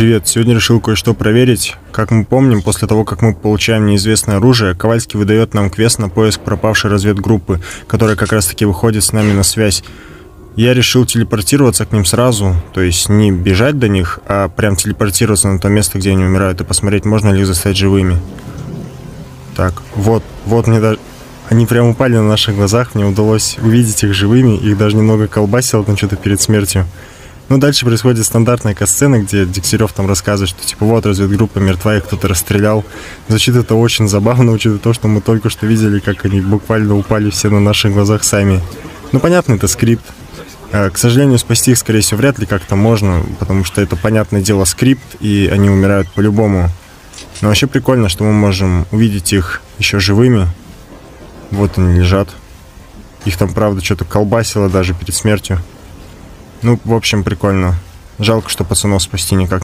Привет, сегодня решил кое-что проверить. Как мы помним, после того, как мы получаем неизвестное оружие, Ковальский выдает нам квест на поиск пропавшей разведгруппы, которая как раз-таки выходит с нами на связь. Я решил телепортироваться к ним сразу, то есть не бежать до них, а прям телепортироваться на то место, где они умирают, и посмотреть, можно ли их застать живыми. Так, вот, вот мне даже... Они прям упали на наших глазах, мне удалось увидеть их живыми, их даже немного колбасило там что-то перед смертью. Ну, дальше происходит стандартная касцена, где Дегтярев там рассказывает, что типа вот разведгруппа мертва, их кто-то расстрелял. Звучит это очень забавно, учитывая то, что мы только что видели, как они буквально упали все на наших глазах сами. Ну, понятно, это скрипт. А, к сожалению, спасти их, скорее всего, вряд ли как-то можно, потому что это, понятное дело, скрипт, и они умирают по-любому. Но вообще прикольно, что мы можем увидеть их еще живыми. Вот они лежат. Их там, правда, что-то колбасило даже перед смертью. Ну, в общем, прикольно. Жалко, что пацанов спасти никак